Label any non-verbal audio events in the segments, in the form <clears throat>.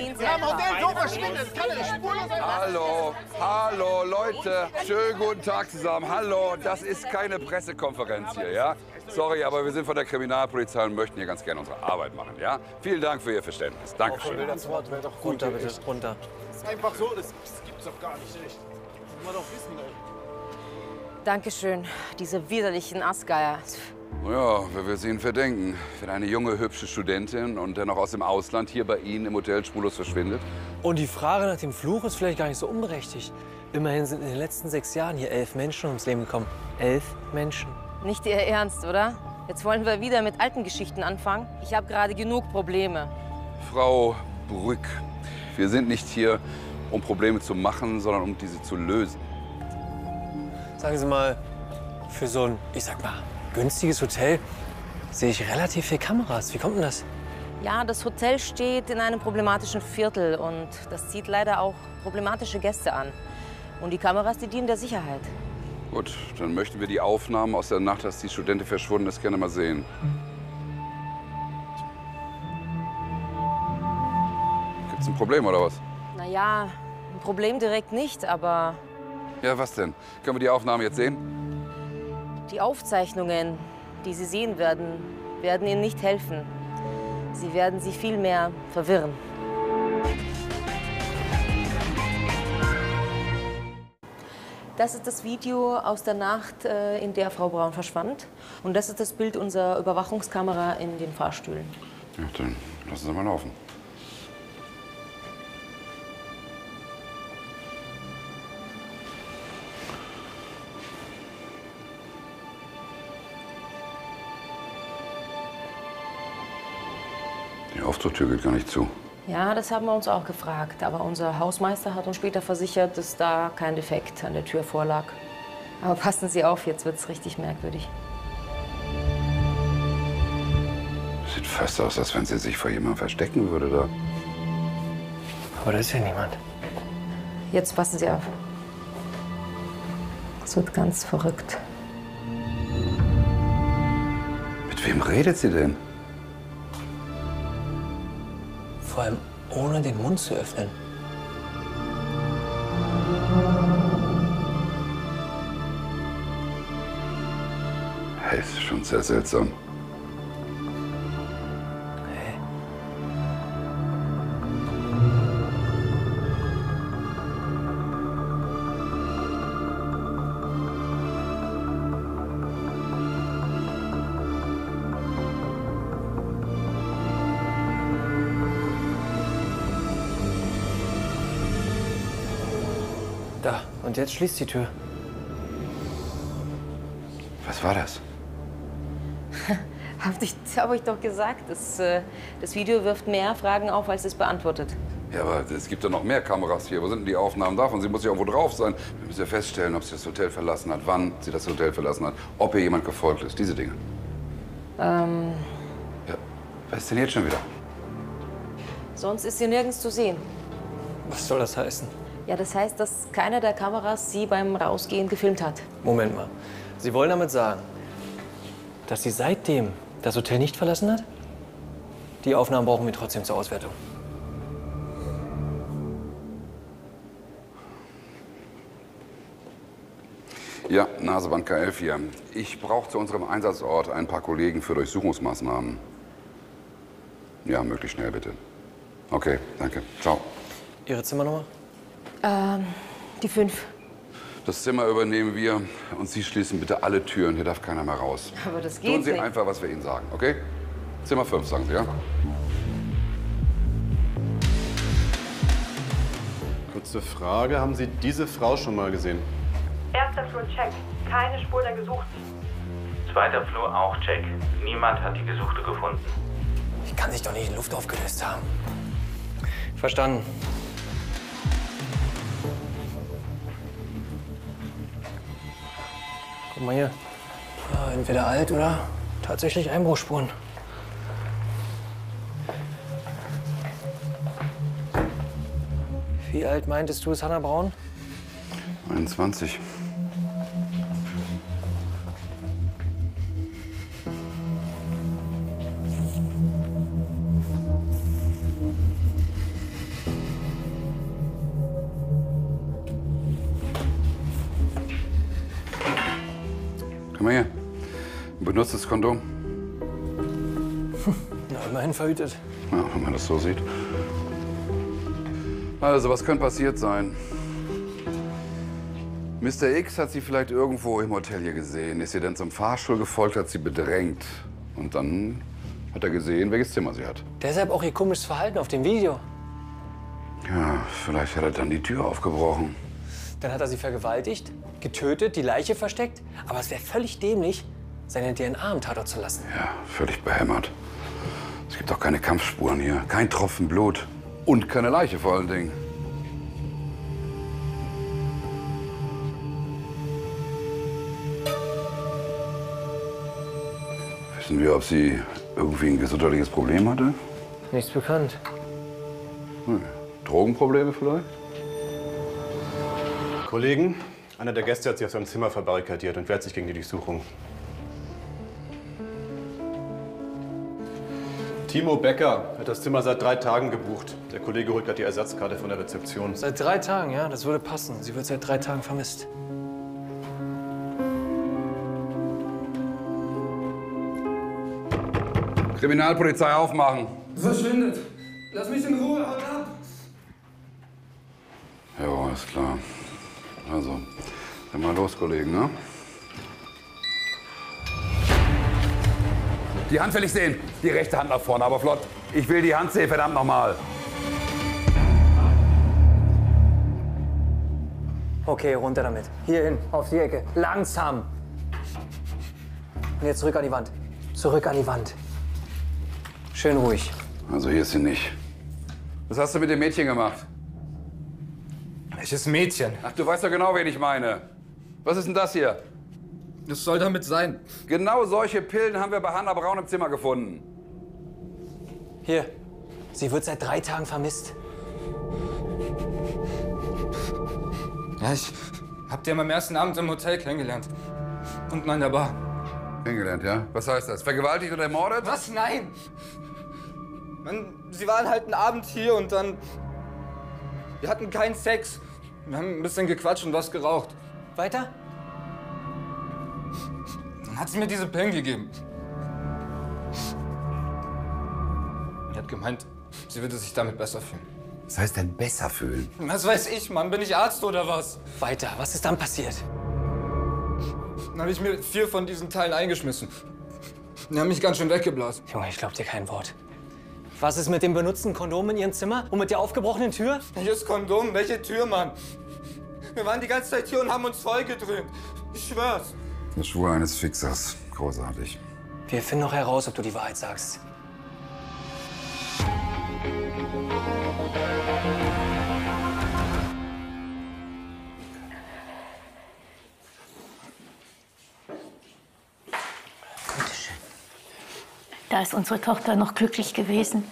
Gehen Sie Wir haben einfach. Hotel so verschwindet. Kann er spurlos sein. Hallo, hallo Leute, schönen guten Tag zusammen. Hallo, das ist keine Pressekonferenz hier, ja? Sorry, aber wir sind von der Kriminalpolizei und möchten hier ganz gerne unsere Arbeit machen, ja? Vielen Dank für Ihr Verständnis. Dankeschön. Das Wort wäre doch gut. Runter bitte, runter. Das ist einfach so, das, das gibt's doch gar nicht echt. Das muss man doch wissen, ey. Dankeschön, diese widerlichen Astgeier. Ja, wer will Sie Ihnen verdenken? Wenn eine junge, hübsche Studentin und dennoch aus dem Ausland hier bei Ihnen im Hotel spurlos verschwindet? Und die Frage nach dem Fluch ist vielleicht gar nicht so unberechtigt. Immerhin sind in den letzten sechs Jahren hier elf Menschen ums Leben gekommen. Elf Menschen. Nicht Ihr Ernst, oder? Jetzt wollen wir wieder mit alten Geschichten anfangen. Ich habe gerade genug Probleme. Frau Brück, wir sind nicht hier, um Probleme zu machen, sondern um diese zu lösen. Sagen Sie mal, für so ein, ich sag mal, günstiges Hotel sehe ich relativ viel Kameras. Wie kommt denn das? Ja, das Hotel steht in einem problematischen Viertel und das zieht leider auch problematische Gäste an. Und die Kameras, die dienen der Sicherheit. Gut, dann möchten wir die Aufnahmen aus der Nacht, als die Studentin verschwunden ist, gerne mal sehen. Gibt's ein Problem oder was? Naja, ein Problem direkt nicht, aber Ja, was denn? Können wir die Aufnahmen jetzt sehen? Die Aufzeichnungen, die Sie sehen werden, werden Ihnen nicht helfen. Sie werden Sie vielmehr verwirren. Das ist das Video aus der Nacht, äh, in der Frau Braun verschwand. Und das ist das Bild unserer Überwachungskamera in den Fahrstühlen. Ja, dann lassen Sie mal laufen. Aufzugtür geht gar nicht zu. Ja, das haben wir uns auch gefragt. Aber unser Hausmeister hat uns später versichert, dass da kein Defekt an der Tür vorlag. Aber passen Sie auf, jetzt wird es richtig merkwürdig. Sieht fast aus, als wenn sie sich vor jemandem verstecken würde da. Aber da ist ja niemand. Jetzt passen Sie auf. Es wird ganz verrückt. Mit wem redet sie denn? Vor allem ohne den Mund zu öffnen. Hey, ist schon sehr seltsam. Und jetzt schließt die Tür. Was war das? <laughs> Hab ich, hab ich doch gesagt, das, äh, das Video wirft mehr Fragen auf, als es beantwortet. Ja, aber es gibt ja noch mehr Kameras hier. Wo sind denn die Aufnahmen davon? Sie muss ja irgendwo drauf sein. Wir müssen ja feststellen, ob sie das Hotel verlassen hat, wann sie das Hotel verlassen hat, ob ihr jemand gefolgt ist. Diese Dinge. Ähm, Ja. Was ist denn jetzt schon wieder? sonst ist sie nirgends zu sehen. Was soll das heißen? Ja, das heißt, dass keine der Kameras sie beim Rausgehen gefilmt hat. Moment mal. Sie wollen damit sagen, dass sie seitdem das Hotel nicht verlassen hat? Die Aufnahmen brauchen wir trotzdem zur Auswertung. Ja, Naseband K11 hier. Ich brauche zu unserem Einsatzort ein paar Kollegen für Durchsuchungsmaßnahmen. Ja, möglichst schnell bitte. Okay, danke. Ciao. Ihre Zimmernummer? Ähm, die fünf. Das Zimmer übernehmen wir und Sie schließen bitte alle Türen. Hier darf keiner mehr raus. Aber das Tun geht Sie nicht. einfach, was wir Ihnen sagen, okay? Zimmer 5, sagen Sie, ja? Kurze Frage, haben Sie diese Frau schon mal gesehen? Erster Flur check. Keine Spur der Gesuchten. Zweiter Flur auch check. Niemand hat die Gesuchte gefunden. Die kann sich doch nicht in Luft aufgelöst haben. Verstanden. Guck mal hier. Ja, entweder alt oder tatsächlich Einbruchspuren. Wie alt meintest du, ist Hannah Braun? 21. Komm mal her. Ein benutztes Kondom. <laughs> Na, immerhin verhütet. Ja, wenn man das so sieht. Also, was könnte passiert sein? Mr. X hat sie vielleicht irgendwo im Hotel hier gesehen, ist ihr dann zum Fahrstuhl gefolgt, hat sie bedrängt. Und dann hat er gesehen, welches Zimmer sie hat. Deshalb auch ihr komisches Verhalten auf dem Video. Ja, vielleicht hat er dann die Tür aufgebrochen. Dann hat er sie vergewaltigt, getötet, die Leiche versteckt. Aber es wäre völlig dämlich, seine DNA am Tatort zu lassen. Ja, völlig behämmert. Es gibt auch keine Kampfspuren hier, kein Tropfen Blut und keine Leiche vor allen Dingen. Wissen wir, ob sie irgendwie ein gesundheitliches Problem hatte? Nichts bekannt. Drogenprobleme vielleicht? Kollegen, einer der Gäste hat sich auf seinem Zimmer verbarrikadiert und wehrt sich gegen die Durchsuchung. Timo Becker hat das Zimmer seit drei Tagen gebucht. Der Kollege holt gerade die Ersatzkarte von der Rezeption. Seit drei Tagen, ja, das würde passen. Sie wird seit drei Tagen vermisst. Kriminalpolizei aufmachen. Verschwindet. Lass mich in Ruhe, haut ab. Ja, alles klar. Also, dann mal los, Kollegen, ne? Die Hand will ich sehen. Die rechte Hand nach vorne, aber flott. Ich will die Hand sehen, verdammt nochmal. Okay, runter damit. Hier hin, auf die Ecke. Langsam. Und jetzt zurück an die Wand. Zurück an die Wand. Schön ruhig. Also hier ist sie nicht. Was hast du mit dem Mädchen gemacht? Welches Mädchen? Ach, du weißt doch genau, wen ich meine. Was ist denn das hier? Das soll damit sein. Genau solche Pillen haben wir bei Hanna Braun im Zimmer gefunden. Hier. Sie wird seit drei Tagen vermisst. Ja, ich hab die am ersten Abend im Hotel kennengelernt. Und an der Bar. Kennengelernt, ja? Was heißt das? Vergewaltigt oder ermordet? Was? Nein! Man, sie waren halt einen Abend hier und dann. Wir hatten keinen Sex. Wir haben ein bisschen gequatscht und was geraucht. Weiter? Dann hat sie mir diese Pillen gegeben. Sie hat gemeint, sie würde sich damit besser fühlen. Was heißt denn besser fühlen? Was weiß ich, Mann? Bin ich Arzt oder was? Weiter. Was ist dann passiert? Dann habe ich mir vier von diesen Teilen eingeschmissen. Die haben mich ganz schön weggeblasen. Junge, ich glaub dir kein Wort. Was ist mit dem benutzten Kondom in Ihrem Zimmer und mit der aufgebrochenen Tür? Welches Kondom? Welche Tür, Mann? Wir waren die ganze Zeit hier und haben uns vollgedrückt. Ich schwör's. Der Schwur eines Fixers. Großartig. Wir finden noch heraus, ob du die Wahrheit sagst. Da ist unsere Tochter noch glücklich gewesen.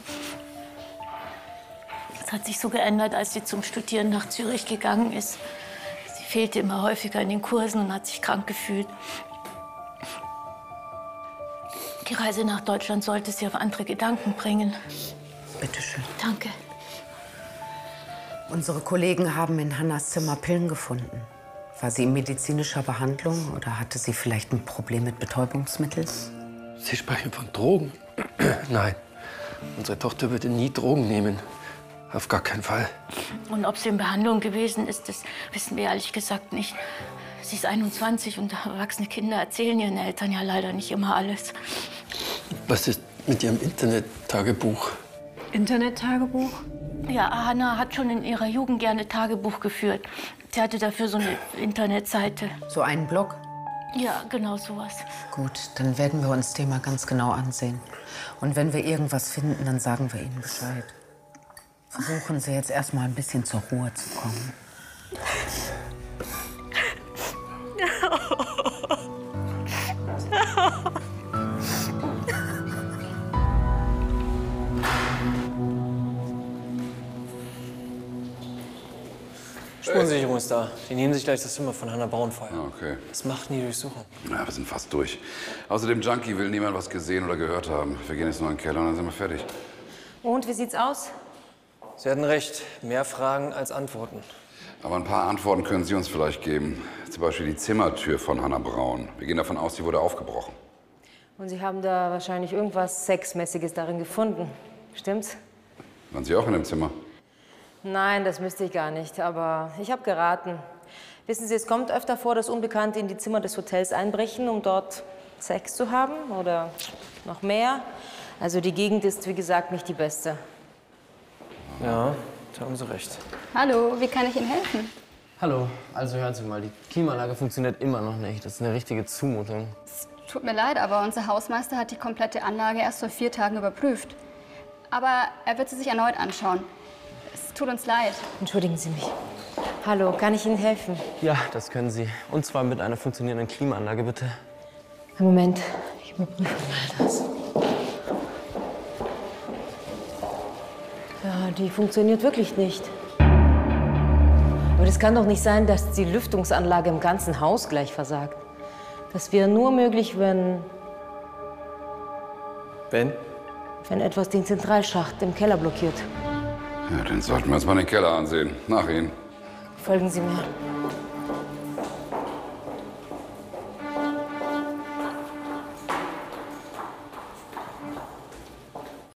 Es hat sich so geändert, als sie zum Studieren nach Zürich gegangen ist. Sie fehlte immer häufiger in den Kursen und hat sich krank gefühlt. Die Reise nach Deutschland sollte sie auf andere Gedanken bringen. Bitte schön. Danke. Unsere Kollegen haben in Hannas Zimmer Pillen gefunden. War sie in medizinischer Behandlung oder hatte sie vielleicht ein Problem mit Betäubungsmitteln? Sie sprechen von Drogen? <clears throat> Nein, unsere Tochter würde nie Drogen nehmen. Auf gar keinen Fall. Und ob sie in Behandlung gewesen ist, das wissen wir ehrlich gesagt nicht. Sie ist 21 und erwachsene Kinder erzählen ihren Eltern ja leider nicht immer alles. Was ist mit Ihrem Internet-Tagebuch? Internet-Tagebuch? Ja, Hannah hat schon in ihrer Jugend gerne Tagebuch geführt. Sie hatte dafür so eine Internetseite. So einen Blog? Ja, genau sowas. Gut, dann werden wir uns mal ganz genau ansehen. Und wenn wir irgendwas finden, dann sagen wir Ihnen Bescheid. Versuchen Sie jetzt erst mal ein bisschen zur Ruhe zu kommen. Spurensicherung ist da. Die nehmen sich gleich das Zimmer von Hannah Braunfeuer. Ah, Okay. Das macht die Durchsuchung. Ja, wir sind fast durch. Außerdem Junkie will niemand was gesehen oder gehört haben. Wir gehen jetzt noch in den Keller und dann sind wir fertig. Und wie sieht's aus? Sie hatten recht. Mehr Fragen als Antworten. Aber ein paar Antworten können Sie uns vielleicht geben. Zum Beispiel die Zimmertür von Hannah Braun. Wir gehen davon aus, sie wurde aufgebrochen. Und Sie haben da wahrscheinlich irgendwas Sexmäßiges darin gefunden. Stimmt's? Waren Sie auch in dem Zimmer? Nein, das müsste ich gar nicht, aber ich habe geraten. Wissen Sie, es kommt öfter vor, dass Unbekannte in die Zimmer des Hotels einbrechen, um dort Sex zu haben oder noch mehr. Also die Gegend ist, wie gesagt, nicht die beste. Ja, da haben Sie recht. Hallo, wie kann ich Ihnen helfen? Hallo, also hören Sie mal, die Klimaanlage funktioniert immer noch nicht. Das ist eine richtige Zumutung. Tut mir leid, aber unser Hausmeister hat die komplette Anlage erst vor vier Tagen überprüft. Aber er wird sie sich erneut anschauen. Es tut uns leid. Entschuldigen Sie mich. Hallo, kann ich Ihnen helfen? Ja, das können Sie. Und zwar mit einer funktionierenden Klimaanlage, bitte. Einen Moment, ich überprüfe mal das. Ja, die funktioniert wirklich nicht. Aber das kann doch nicht sein, dass die Lüftungsanlage im ganzen Haus gleich versagt. Das wäre nur möglich, wenn, Ben? wenn etwas den Zentralschacht im Keller blockiert. Ja, dann sollten wir uns mal den Keller ansehen. Nach Ihnen. Folgen Sie mir.